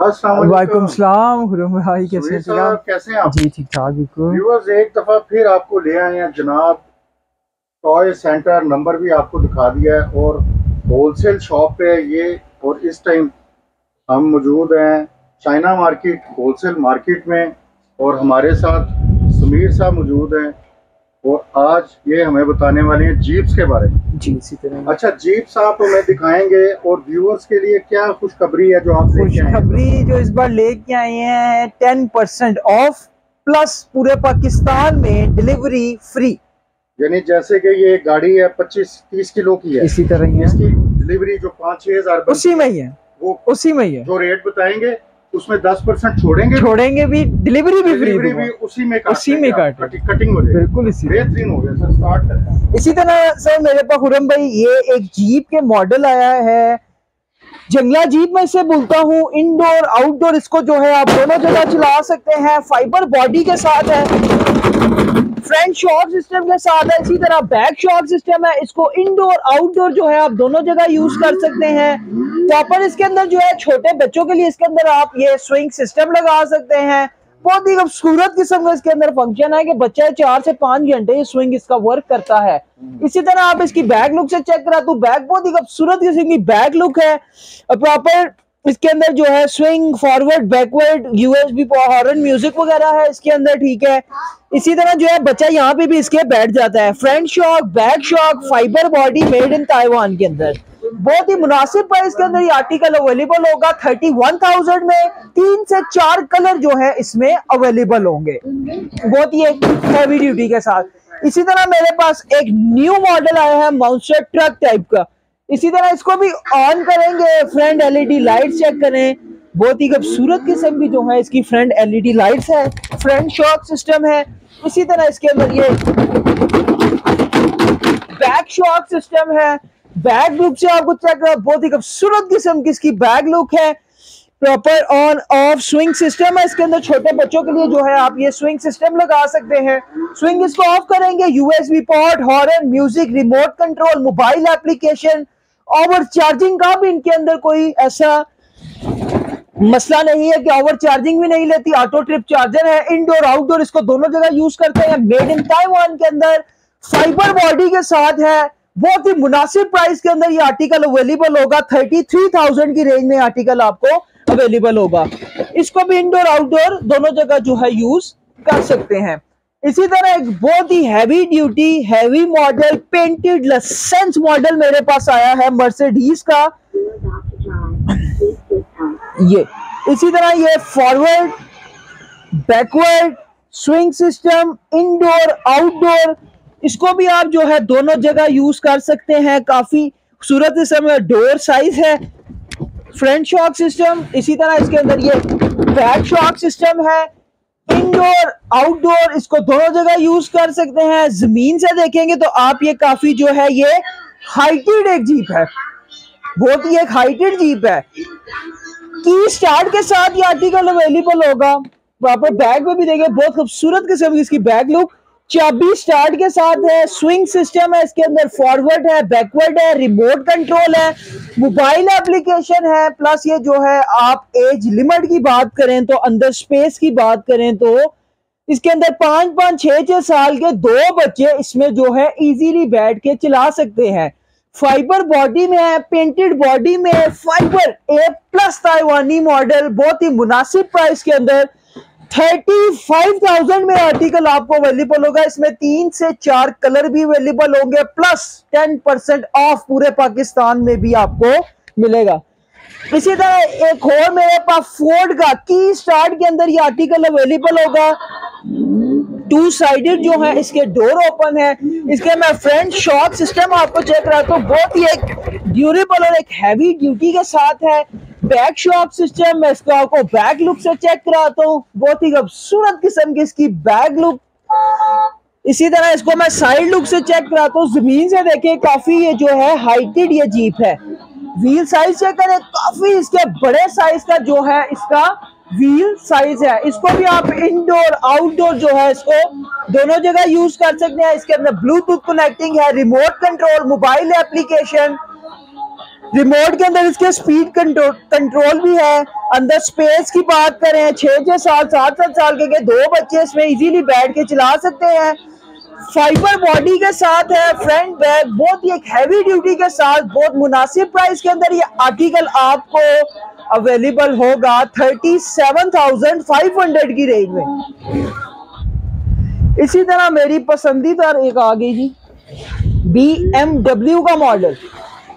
वालेकुम सलाम भाई कैसे हैं कैसे हैं आप? जी ठीक ठाक बिल्कुल। व्यूअर्स एक दफ़ा फिर आपको ले आए हैं जनाब टॉय सेंटर नंबर भी आपको दिखा दिया है और होलसेल शॉप पे है ये और इस टाइम हम मौजूद हैं चाइना मार्केट होलसेल मार्केट में और हमारे साथ समीर साहब मौजूद हैं। और आज ये हमें बताने वाले हैं जीप्स के बारे में। जी इसी तरह अच्छा जीप्स आप हमें दिखाएँगे और व्यूअर्स के लिए क्या खुशखबरी है जो आप खुशखबरी जो इस बार लेके आए हैं टेन परसेंट ऑफ़ प्लस पूरे पाकिस्तान में डिलीवरी फ्री यानी जैसे कि ये गाड़ी है पच्चीस तीस किलो की है। इसी तरह ही इसकी डिलीवरी जो पाँच छह हज़ार उसी में ही है। वो उसी में ही है। जो रेट बताएँगे उसमें दस परसेंट छोड़ेंगे छोड़ेंगे भी डिलीवरी भी फ्री भी उसी में उसी में काट कटिंग हो बिल्कुल इसी बेहतरीन हो गया सर स्टार्ट करते इसी तरह सर मेरे पास खुरम भाई ये एक जीप के मॉडल आया है। जंगला जीप में इसे बोलता हूँ इंडोर आउटडोर इसको जो है आप दोनों जगह चला सकते हैं। फाइबर बॉडी के साथ है। फ्रंट शॉक सिस्टम के साथ है, इसी तरह बैक शॉक सिस्टम है। इसको इंडोर आउटडोर जो है आप दोनों जगह यूज़ कर सकते हैं। प्रॉपर इसके अंदर जो है, छोटे बच्चों के लिए इसके अंदर आप ये स्विंग सिस्टम लगा सकते हैं। बहुत ही खूबसूरत किस्म का इसके अंदर फ़ंक्शन है कि बच्चा चार से पाँच घंटे ये स्विंग इसका वर्क करता है। इसी तरह आप इसकी बैक लुक से चेक करा तो बैक बहुत ही खूबसूरत किस्म की बैक लुक है। प्रॉपर इसके अंदर जो है swing forward backward USB horn music वगैरह है इसके अंदर, ठीक है। इसी तरह जो है बच्चा यहाँ पे भी इसके बैठ जाता है। Front shock back shock fibre body made in Taiwan के अंदर। बहुत ही मुनासिब प्राइस के अंदर ये आर्टिकल अवेलेबल होगा। थर्टी वन थाउज़ेंड में तीन से चार कलर जो है इसमें अवेलेबल होंगे। बहुत ही एक हैवी ड्यूटी के साथ। इसी तरह मेरे पास एक न्यू मॉडल आया है माउंसर ट्रक टाइप का। इसी तरह इसको भी ऑन करेंगे फ्रंट एलईडी लाइट चेक करें। बहुत ही खूबसूरत किस्म की जो है इसकी फ्रंट एलईडी लाइट्स है फ्रंट शॉक सिस्टम है। इसी तरह इसके अंदर ये बैक शॉक सिस्टम है। बैग लुक से आपको चेक बहुत ही खूबसूरत किस्म की इसकी बैक लुक है। Proper on off swing system है इसके अंदर। छोटे बच्चों के लिए जो है आप ये स्विंग सिस्टम लगा सकते हैं। स्विंग इसको ऑफ़ करेंगे USB port horn music remote control mobile application over charging का भी इनके अंदर कोई ऐसा मसला नहीं है कि ओवर चार्जिंग भी नहीं लेती ऑटो ट्रिप चार्जर है इंडोर आउटडोर इसको दोनों जगह यूज़ करते हैं। मेड इन ताइवान के अंदर फाइबर बॉडी के साथ है। बहुत ही मुनासिब प्राइस के अंदर ये आर्टिकल अवेलेबल होगा। थर्टी थ्री थाउज़ेंड की रेंज में आर्टिकल आपको अवेलेबल होगा। इसको भी इंडोर आउटडोर दोनों जगह जो है यूज़ कर सकते हैं। इसी तरह एक बहुत ही heavy duty heavy model painted licence model मेरे पास आया है मर्सिडीज का। ये, इसी तरह ये forward backward swing system indoor outdoor इसको भी आप जो है दोनों जगह यूज़ कर सकते हैं। काफ़ी खूबसूरत किस्म डोर साइज़ है। फ्रंट शॉक सिस्टम इसी तरह इसके अंदर ये बैक शॉक सिस्टम है। इंडोर आउटडोर इसको दोनों जगह यूज़ कर सकते हैं। ज़मीन से देखेंगे तो आप ये काफ़ी जो है, ये हाइटेड एक जीप है। बहुत ही एक हाइटेड जीप है। की स्टार्ट के साथ ये आर्टिकल अवेलेबल होगा। प्रॉपर बैग में भी देखें, बहुत खूबसूरत किस्म की इसकी बैग लुक चाबी स्टार्ट के साथ है स्विंग सिस्टम है, इसके अंदर फॉरवर्ड है बैकवर्ड है रिमोट कंट्रोल है मोबाइल एप्लीकेशन है प्लस ये जो है, आप एज लिमिट की बात करें तो अंदर स्पेस की बात करें तो इसके अंदर पाँच पाँच छह छह साल के दो बच्चे इसमें जो है इजीली बैठ के चला सकते हैं। फाइबर बॉडी में है पेंटेड बॉडी में फाइबर ए प्लस ताइवानी मॉडल बहुत ही मुनासिब प्राइस के अंदर थर्टी फाइव थाउज़ेंड में आर्टिकल आपको अवेलेबल होगा। इसमें तीन से चार कलर भी अवेलेबल होंगे प्लस टेन परसेंट ऑफ़ पूरे पाकिस्तान में भी आपको मिलेगा। इसी तरह एक और मेरे पास फोर्ड का की स्टार्ट के अंदर ये आर्टिकल अवेलेबल होगा। टू साइडेड जो है, इसके डोर ओपन है। इसके मैं फ्रंट शॉक सिस्टम आपको चेक रहा हूँ। बहुत ही एक ड्यूरेबल और एक हैवी ड्यूटी के साथ है। बैक शॉप सिस्टम, मैं इसको आपको बैक लुक से चेक कराता हूँ। बहुत ही खूबसूरत किस्म की इसकी बैक लुक। इसी तरह इसको मैं साइड लुक से चेक कराता हूँ। ज़मीन से देखें काफ़ी ये जो है हाइटेड ये जीप है। व्हील साइज़ चेक करें, काफ़ी इसके बड़े साइज़ का जो है इसका व्हील साइज़ है। इसको भी आप इंडोर आउटडोर जो है इसको दोनों जगह यूज़ कर सकते हैं। इसके अंदर ब्लूटूथ कनेक्टिंग है remote control mobile application remote के अंदर इसके स्पीड कंट्रोल भी है। अंदर स्पेस की बात करें छह छह साल सात सात साल के, दो बच्चे इसमें इजीली बैठ के चला सकते हैं। फाइबर बॉडी के साथ है फ्रंट बैग बहुत ही एक हैवी ड्यूटी के साथ बहुत मुनासिब प्राइस के अंदर ये आर्टिकल आपको अवेलेबल होगा thirty seven thousand five hundred की रेंज में। इसी तरह मेरी पसंदीदा एक आ गई जी बी का मॉडल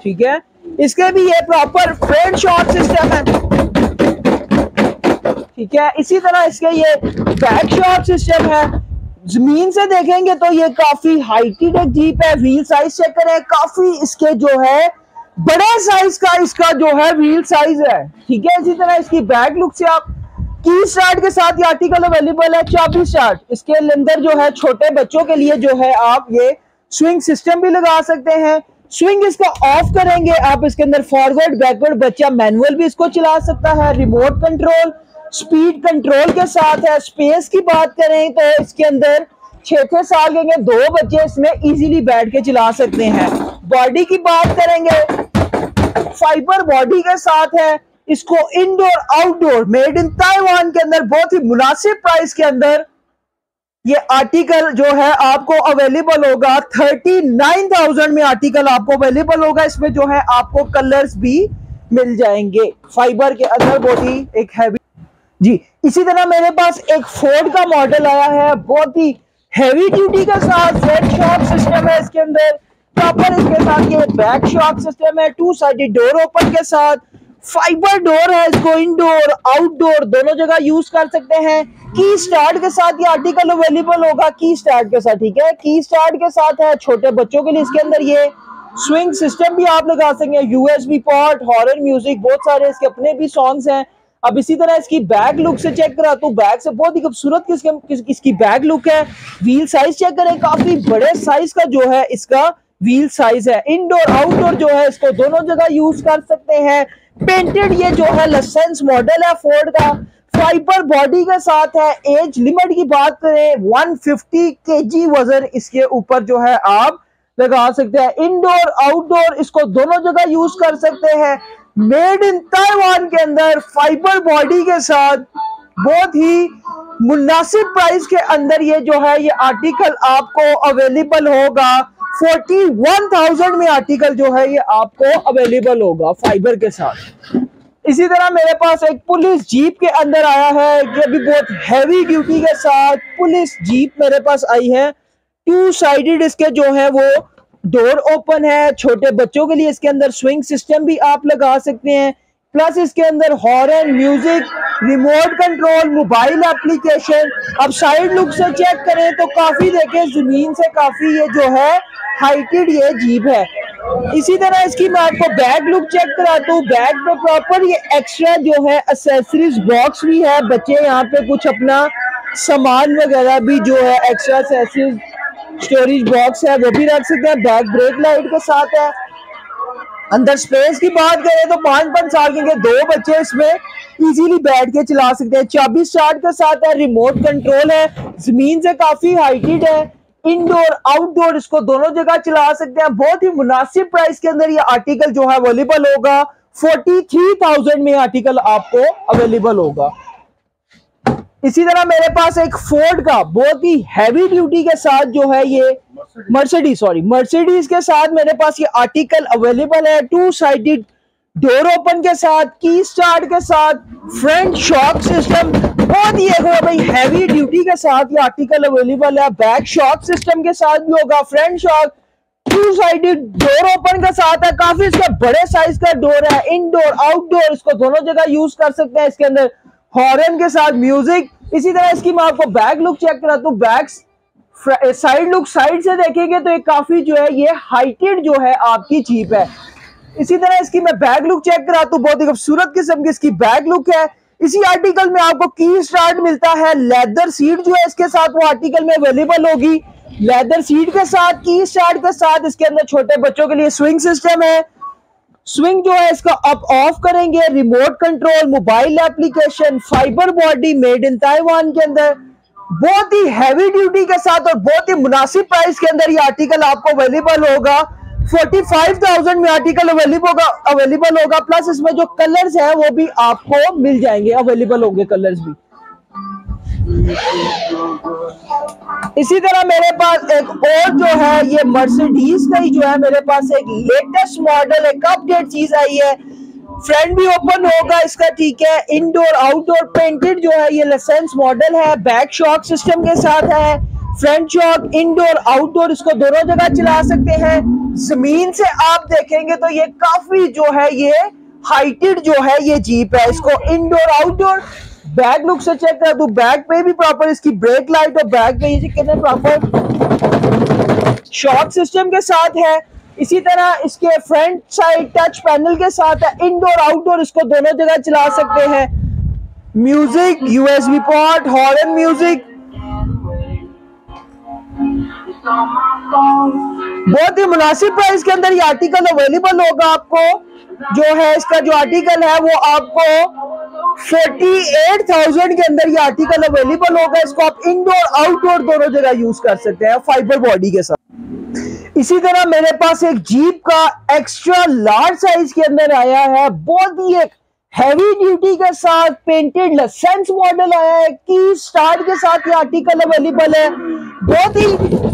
ठीक है? इसके भी ये प्रॉपर फ्रंट शॉट सिस्टम है। ठीक है? इसी तरह इसके ये बैक शॉट सिस्टम है। ज़मीन से देखेंगे तो ये काफ़ी हाइटेड एक जीप है। व्हील साइज़ चेक करें, काफ़ी इसके जो है, बड़े साइज़ का इसका जो है व्हील साइज़ है। ठीक है? इसी तरह इसकी बैक लुक से आप की स्टार्ट के साथ ये आर्टिकल अवेलेबल है चाबी स्टार्ट इसके अंदर जो है, छोटे बच्चों के लिए जो है आप ये स्विंग सिस्टम भी लगा सकते हैं। स्विंग इसका ऑफ़ करेंगे। आप इसके अंदर फॉरवर्ड बैकवर्ड बच्चा मैनुअल भी इसको चला सकता है। रिमोट कंट्रोल स्पीड कंट्रोल के साथ है। स्पेस की बात करें तो इसके अंदर छह छह साल के दो बच्चे इसमें इजीली बैठ के चला सकते हैं। बॉडी की बात करेंगे। फाइबर बॉडी के साथ है। इसको indoor outdoor made in Taiwan के अंदर बहुत ही मुनासिब प्राइस के अंदर ये आर्टिकल जो है आपको अवेलेबल होगा थर्टी नाइन थाउज़ेंड में आर्टिकल आपको अवेलेबल होगा। इसमें जो है आपको कलर्स भी मिल जाएँगे। फाइबर के अंदर बॉडी एक हैवी जी, इसी तरह मेरे पास एक फोर्ड का मॉडल आया है। बहुत ही हैवी ड्यूटी के साथ फ्रंट शॉक सिस्टम है इसके अंदर। प्रॉपर इसके साथ ये बैक शॉक सिस्टम है। टू साइडेड डोर ओपन के साथ। फाइबर डोर है इसको इनडोर आउटडोर दोनों जगह यूज़ कर सकते हैं। की स्टार्ट के साथ ये आर्टिकल अवेलेबल होगा की स्टार्ट के साथ ठीक है? की स्टार्ट के साथ है छोटे बच्चों के लिए इसके अंदर ये। स्विंग सिस्टम भी आप लगा सकते हैं यूएसबी पॉट हॉरर म्यूज़िक बहुत सारे इसके अपने भी सॉन्ग्स हैं। अब इसी तरह इसकी बैक लुक से चेक करा तो बैक से बहुत ही खूबसूरत किस, किस, इसकी बैक लुक है। व्हील साइज़ चेक करें काफ़ी बड़े साइज़ का जो है इसका व्हील साइज़ है। इनडोर आउटडोर जो है इसको दोनों जगह यूज़ कर सकते हैं। पेंटेड ये जो है लाइसेंस मॉडल है फोर्ड का। फाइबर बॉडी के साथ है। एज लिमिट की बात करें 150 केजी वज़न इसके ऊपर जो है आप लगा सकते हैं। इंडोर आउटडोर इसको दोनों जगह यूज़ कर सकते हैं। मेड इन ताइवान के अंदर फाइबर बॉडी के साथ बहुत ही मुनासिब प्राइस के अंदर ये जो है, ये आर्टिकल आपको अवेलेबल होगा। फोर्टी वन थाउज़ेंड में आर्टिकल जो है ये आपको अवेलेबल होगा फाइबर के साथ। इसी तरह मेरे पास एक पुलिस जीप के अंदर आया है, ये भी बहुत हैवी ड्यूटी के साथ पुलिस जीप मेरे पास आई है। टू साइडेड इसके जो है वो डोर ओपन है, छोटे बच्चों के लिए इसके अंदर स्विंग सिस्टम भी आप लगा सकते हैं। प्लस इसके अंदर horn music remote control mobile application अब साइड लुक से चेक करें तो काफ़ी देखें, ज़मीन से काफ़ी ये जो है हाइटेड ये जीप है। इसी तरह इसकी मैं आपको बैग लुक चेक कराता हूँ। बैग पे प्रॉपर ये एक्स्ट्रा जो है एसेसरीज बॉक्स भी है। बच्चे यहाँ पे कुछ अपना सामान वगैरह भी जो है एक्स्ट्रा एसेसरीज स्टोरेज बॉक्स है, वो भी रख सकते हैं। बैक ब्रेक लाइट के साथ है। अंदर स्पेस की बात करें तो पाँच पाँच साल के दो बच्चे इसमें इजीली बैठ के चला सकते हैं। चाबी स्टार्ट के साथ है रिमोट कंट्रोल है, ज़मीन से काफ़ी हाइटेड है इंडोर आउटडोर इसको दोनों जगह चला सकते हैं। बहुत ही मुनासिब प्राइस के अंदर ये आर्टिकल जो है अवेलेबल होगा। फोर्टी थ्री थाउज़ेंड में आर्टिकल आपको अवेलेबल होगा। इसी तरह मेरे पास एक फोर्ड का बहुत ही हैवी ड्यूटी के साथ जो है ये मर्सिडीज सॉरी मर्सिडीज के साथ मेरे पास ये आर्टिकल अवेलेबल है टू साइडेड डोर ओपन के साथ की स्टार्ट के साथ फ्रंट शॉक सिस्टम बहुत ही भाई हैवी ड्यूटी के साथ ये आर्टिकल अवेलेबल है बैक शॉक सिस्टम के साथ भी होगा front shock two sided door open के साथ है, काफ़ी इसका बड़े साइज़ का डोर है इनडोर आउटडोर इसको दोनों जगह यूज़ कर सकते हैं इसके अंदर। हॉर्न के साथ म्यूज़िक। इसी तरह इसकी मैं आपको बैक लुक चेक करा तो बैक साइड लुक साइड से देखेंगे तो ये काफ़ी जो है, ये हाइटेड जो है आपकी चीप है। इसी तरह इसकी मैं बैग लुक चेक करा तो बहुत ही खूबसूरत किस्म की इसकी बैग लुक है। इसी आर्टिकल में आपको की स्टार्ट मिलता है, लेदर सीट जो है इसके साथ, वो आर्टिकल में अवेलेबल होगी। लेदर सीट के साथ, की स्टार्ट के साथ, इसके अंदर छोटे बच्चों के लिए स्विंग सिस्टम है। स्विंग जो है इसका अप ऑफ़ करेंगे remote control mobile application fibre body made in Taiwan के अंदर। बहुत ही हैवी ड्यूटी के साथ और बहुत ही मुनासिब प्राइस के अंदर ये आर्टिकल आपको अवेलेबल होगा। 45,000 में आर्टिकल अवेलेबल होगा अवेलेबल होगा। प्लस इसमें जो कलर्स है वो भी आपको मिल जाएँगे अवेलेबल होंगे कलर्स भी। इसी तरह मेरे पास एक और जो है, ये मर्सिडीज का ही जो है, मेरे पास एक लेटेस्ट मॉडल एक अपडेट चीज़ आई है। फ्रंट भी ओपन होगा इसका, ठीक है। इंडोर आउटडोर पेंटेड जो है, ये लाइसेंस मॉडल है। बैक शॉक सिस्टम के साथ है। फ्रंट शॉक इंडोर आउटडोर इसको दोनों जगह चला सकते हैं। ज़मीन से आप देखेंगे तो ये काफ़ी जो है, ये हाइटेड जो है, ये जीप है। इसको इंडोर आउटडोर बैक लुक से चेक कर दू बैक पे भी प्रॉपर इसकी ब्रेक लाइट और बैक पे ये कितने प्रॉपर शॉक सिस्टम के साथ है। इसी तरह इसके फ्रंट साइड टच पैनल के साथ है इंडोर आउटडोर इसको दोनों जगह चला सकते हैं। Music USB port horn music बहुत ही मुनासिब प्राइस के अंदर ये आर्टिकल अवेलेबल होगा आपको। जो है इसका जो आर्टिकल है, वो आपको 48,000 के अंदर ये आर्टिकल अवेलेबल होगा। इसको आप इंडोर आउटडोर दोनों जगह यूज़ कर सकते हैं फाइबर बॉडी के साथ। इसी तरह मेरे पास एक जीप का एक्स्ट्रा लार्ज साइज़ के अंदर आया है। बहुत ही एक हैवी ड्यूटी के साथ पेंटेड लाइसेंस मॉडल आया है। की स्टार्ट के साथ ये आर्टिकल अवेलेबल है। बहुत ही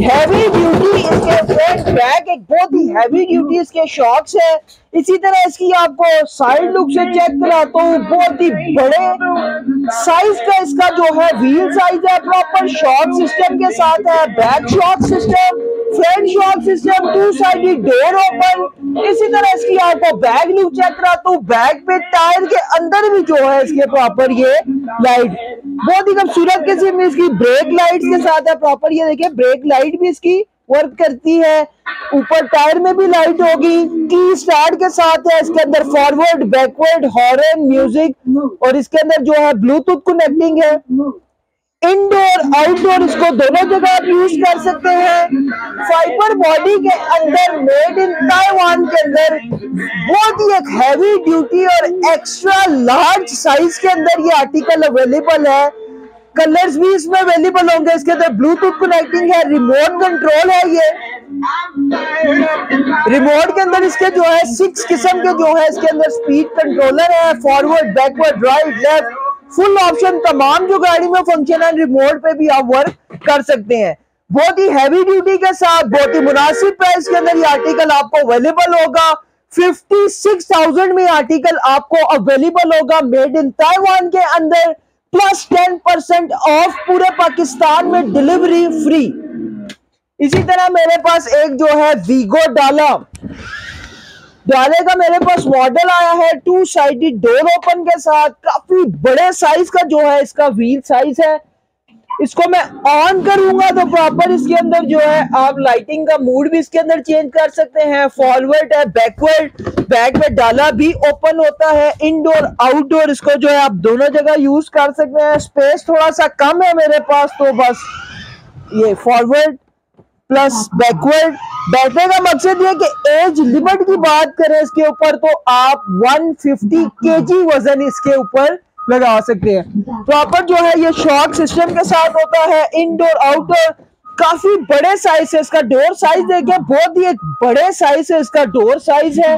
हैवी ड्यूटी इसके फ्रंट बैक एक बहुत ही हैवी ड्यूटी इसके शॉक्स है। इसी तरह इसकी आपको साइड लुक से चेक कराता हूँ, बहुत ही बड़े साइज़ का इसका जो है व्हील साइज़ है प्रॉपर शॉक सिस्टम के साथ है back shock system front shock system two side door open इसी तरह इसकी आपको बैग लुक चेक कराता हूँ बैग पे टायर के अंदर भी जो है इसके प्रॉपर ये लाइट बहुत ही खूबसूरत किस्म में इसकी ब्रेक लाइट के साथ है प्रॉपर ये देखिए ब्रेक लाइट भी इसकी वर्क करती है। ऊपर टायर में भी लाइट होगी। की स्टार्ट के साथ है, इसके अंदर फॉरवर्ड बैकवर्ड हॉर्न म्यूज़िक और इसके अंदर जो है ब्लूटूथ कनेक्टिंग है। इंडोर आउटडोर इसको दोनों जगह आप यूज़ कर सकते हैं। फाइबर बॉडी के अंदर मेड इन ताइवान के अंदर, बहुत ही एक हैवी ड्यूटी और एक्स्ट्रा लार्ज साइज़ के अंदर ये आर्टिकल अवेलेबल है। कलर्स भी इसमें अवेलेबल होंगे इसके अंदर ब्लूटूथ कनेक्टिंग है रिमोट कंट्रोल है ये। रिमोट के अंदर इसके जो है सिक्स किस्म के जो है इसके अंदर स्पीड कंट्रोलर है forward backward right left full option तमाम जो गाड़ी में फ़ंक्शन है रिमोट पे भी आप वर्क कर सकते हैं। बहुत ही हैवी ड्यूटी के साथ बहुत ही मुनासिब प्राइस के अंदर ये आर्टिकल आपको अवेलेबल होगा। 56,000 में आर्टिकल आपको अवेलेबल होगा मेड इन ताइवान के अंदर। प्लस टेन परसेंट ऑफ़ पूरे पाकिस्तान में डिलीवरी फ्री इसी तरह मेरे पास एक जो है वीगो डाला डाले का मेरे पास मॉडल आया है टू साइडेड डोर ओपन के साथ. काफ़ी बड़े साइज़ का जो है इसका व्हील साइज़ है. इसको मैं ऑन करूँगा तो प्रॉपर इसके अंदर जो है, आप लाइटिंग का मूड भी इसके अंदर चेंज कर सकते हैं। फॉरवर्ड है बैकवर्ड बैक में डाला भी ओपन होता है इंडोर आउटडोर इसको जो है आप दोनों जगह यूज़ कर सकते हैं। स्पेस थोड़ा सा कम है मेरे पास तो बस ये फॉरवर्ड प्लस बैकवर्ड बैठने का मकसद ये कि एज लिमिट की बात करें इसके ऊपर तो आप 150 केजी वज़न इसके ऊपर लगा सकते हैं। प्रॉपर जो है ये शॉक सिस्टम के साथ होता है इनडोर आउटडोर काफ़ी बड़े साइज़ है इसका डोर साइज़ देखिए बहुत ही एक बड़े साइज़ है इसका डोर साइज़ है।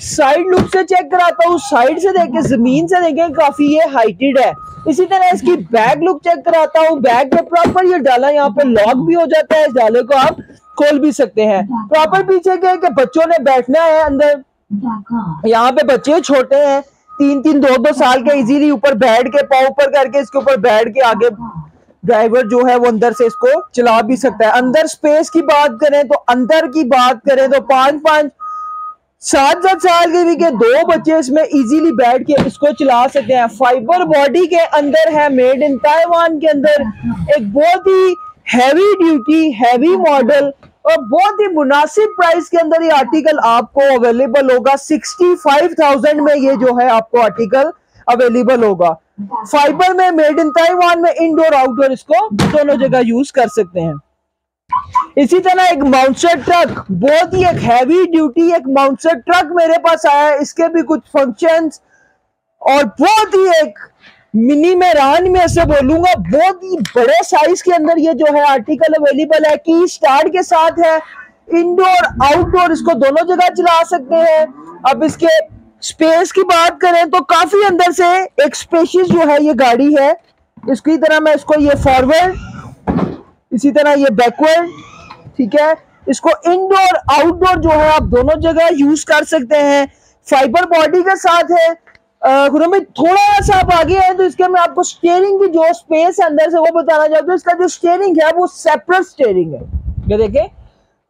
साइड लुक से चेक कराता हूँ साइड से देखे ज़मीन से देखे काफ़ी ये हाइटेड है। इसी तरह इसकी बैग लुक चेक कराता हूँ बैग में प्रॉपर ये डाला यहाँ पे लॉक भी हो जाता है इस डाले को आप खोल भी सकते हैं। प्रॉपर पीछे के कि बच्चों ने बैठना है अंदर। यहाँ पे बच्चे छोटे हैं तीन तीन दो दो साल के इजीली ऊपर बैठ के पाव ऊपर करके इसके ऊपर बैठ के आगे ड्राइवर जो है वो अंदर से इसको चला भी सकता है। अंदर स्पेस की बात करें तो अंदर की बात करें तो पाँच पाँच सात सात साल के भी के दो बच्चे इसमें इजीली बैठ के इसको चला सकते हैं। फाइबर बॉडी के अंदर है मेड इन ताइवान के अंदर। एक बहुत ही हैवी ड्यूटी हैवी मॉडल और बहुत ही मुनासिब प्राइस के अंदर ये आर्टिकल आपको अवेलेबल होगा। सिक्सटी फाइव थाउज़ेंड में ये जो है आपको आर्टिकल अवेलेबल होगा। फाइबर में मेड इन ताइवान में इंडोर आउटडोर इसको दोनों जगह यूज़ कर सकते हैं। इसी तरह एक माउंसर ट्रक बहुत ही एक हैवी ड्यूटी एक माउंसर ट्रक मेरे पास आया है। इसके भी कुछ फ़ंक्शंस और बहुत ही एक मिनी में रान में ऐसे बोलूँगा, बहुत ही बड़े साइज़ के अंदर ये जो है आर्टिकल अवेलेबल है, की स्टार्ट के साथ है इंडोर आउटडोर इसको दोनों जगह चला सकते हैं। अब इसके स्पेस की बात करें तो काफ़ी अंदर से एक स्पेशियस जो है ये गाड़ी है। इसकी तरह मैं इसको ये फॉरवर्ड इसी तरह ये बैकवर्ड ठीक है? इसको इंडोर आउटडोर जो है आप दोनों जगह यूज़ कर सकते हैं। फाइबर बॉडी के साथ है भाई थोड़ा सा आप आगे हैं तो इसके मैं आपको स्टेयरिंग की जो स्पेस है अंदर से वो बताना चाहता हूँ। इसका जो स्टेयरिंग है, वो सेपरेट स्टेयरिंग है। ये देखें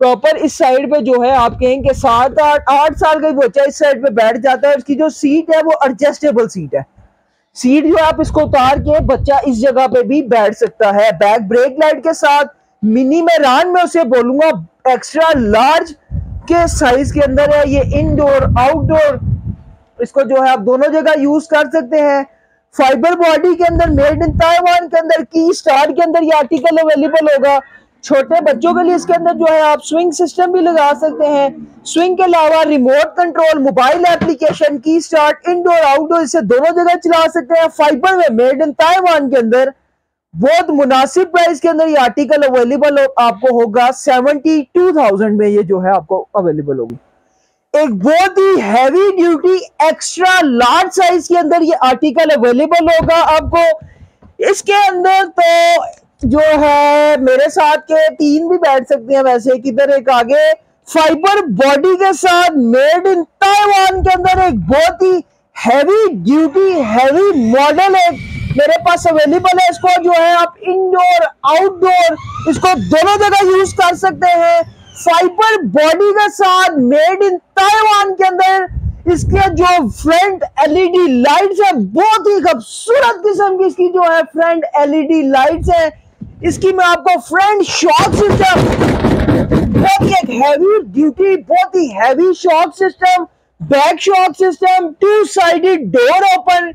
प्रॉपर इस साइड पे जो है, आप कहेंगे सात आठ आठ साल का बच्चा इस साइड पे बैठ जाता है उसकी जो सीट है, वो एडजस्टेबल सीट है। सीट जो आप इसको उतार के बच्चा इस जगह पे भी बैठ सकता है। बैक ब्रेक लाइट के साथ मिनी में रान में उसे बोलूँगा एक्स्ट्रा लार्ज के साइज़ के अंदर है, ये इनडोर आउटडोर इसको जो है आप दोनों जगह यूज़ कर सकते हैं। फाइबर बॉडी के अंदर मेड इन ताइवान के अंदर की स्टार के अंदर ये आर्टिकल अवेलेबल होगा। छोटे बच्चों के लिए इसके अंदर जो है आप स्विंग सिस्टम भी लगा सकते हैं। स्विंग के अलावा रिमोट कंट्रोल मोबाइल एप्लीकेशन की स्टार्ट इंडोर आउटडोर इसे दोनों जगह चला सकते हैं। फाइबर में मेड इन ताइवान के अंदर बहुत मुनासिब प्राइस के अंदर ये आर्टिकल अवेलेबल आपको होगा सेवेंटी टू थाउज़ेंड में ये जो है आपको अवेलेबल होगी। एक बहुत ही heavy duty extra large size के अंदर ये आर्टिकल अवेलेबल होगा आपको। इसके अंदर तो जो है, मेरे साथ के तीन भी बैठ सकते हैं वैसे किधर एक आगे फाइबर बॉडी के साथ मेड इन ताइवान के अंदर एक बहुत ही हैवी ड्यूटी हैवी मॉडल है। मेरे पास अवेलेबल है इसको, जो है आप इंडोर आउटडोर इसको दोनों जगह यूज़ कर सकते हैं। फाइबर बॉडी के साथ मेड इन ताइवान के अंदर, इसके जो फ्रंट एलईडी लाइट्स है, बहुत ही खूबसूरत किस्म की इसकी जो है फ्रंट एलईडी लाइट्स है। इसकी मैं आपको फ्रंट शॉक सिस्टम, बहुत ही एक हैवी ड्यूटी बहुत ही heavy shock system back shock system two sided door open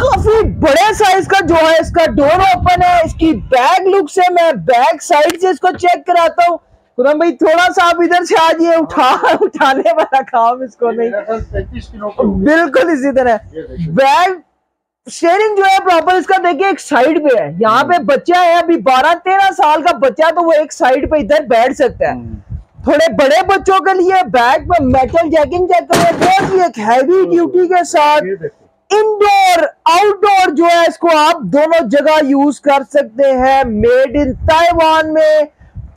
काफ़ी बड़े साइज़ का जो है इसका डोर ओपन है। इसकी बैक लुक से मैं बैक साइड से इसको चेक कराता हूँ। खुरम भाई थोड़ा सा आप इधर से आ जाइए उठा उठाने वाला काम इसको नहीं। बिल्कुल इसी तरह। बैग शेयरिंग जो है प्रॉपर इसका देखिए एक साइड पे है। यहाँ पे। बच्चा है अभी बारह तेरह साल का बच्चा तो वो एक साइड पे इधर बैठ सकता है। थोड़े बड़े बच्चों के लिए बैग में मेटल जैकिंग चेक करें। बहुत ही एक हैवी ड्यूटी के साथ इंडोर आउटडोर जो है इसको आप दोनों जगह यूज़ कर सकते हैं। मेड इन ताइवान में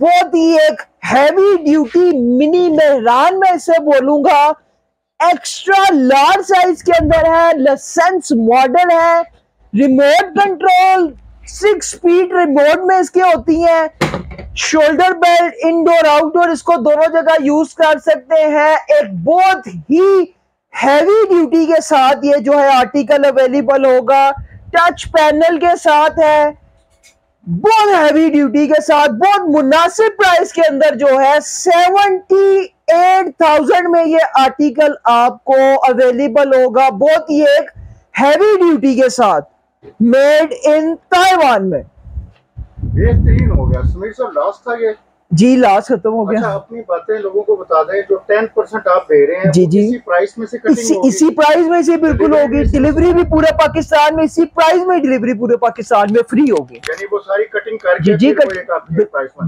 बहुत ही एक हैवी ड्यूटी मिनी मेहरान में इसे बोलूँगा एक्स्ट्रा लार्ज साइज़ के अंदर है लसेंस मॉडल है remote control six speed remote में इसके होती हैं शोल्डर बेल्ट इंडोर आउटडोर इसको दोनों जगह यूज़ कर सकते हैं। एक बहुत ही हैवी ड्यूटी के साथ ये जो है आर्टिकल अवेलेबल होगा टच पैनल के साथ है। बहुत हैवी ड्यूटी के साथ, बहुत मुनासिब प्राइस के अंदर जो है सेवेंटी एट थाउज़ेंड में ये आर्टिकल आपको अवेलेबल होगा। बहुत ही एक हैवी ड्यूटी के साथ मेड इन ताइवान में। बेहतरीन हो गया। लास्ट था ये। जी लास्ट खत्म हो गया। अच्छा, अपनी बातें लोगों को बता दें जो टेन परसेंट आप दे रहे हैं जी जी। इसी प्राइस में से कटिंग इसी, इसी प्राइस में से बिल्कुल होगी। डिलीवरी भी पूरे पाकिस्तान में इसी प्राइस में डिलीवरी पूरे पाकिस्तान में फ्री होगी। यानी वो सारी कटिंग करके जी जी कट,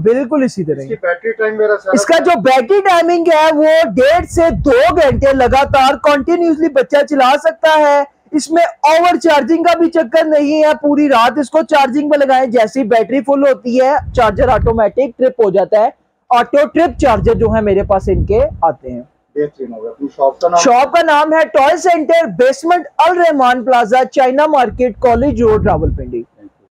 बिल्कुल इसी तरह बैटरी टाइम मेरा इसका जो बैटरी टाइमिंग है वो डेढ़ से दो घंटे लगातार कंटिन्यूसली बच्चा चला सकता है। इसमें ओवर चार्जिंग का भी चक्कर नहीं है पूरी रात इसको चार्जिंग में लगाएँ जैसी बैटरी फुल होती है चार्जर ऑटोमेटिक ट्रिप हो जाता है। ऑटो ट्रिप चार्जर जो है मेरे पास इनके आते हैं। शॉप का नाम? शॉप का नाम है toy centre basement Al Rahman plaza China market college road Rawalpindi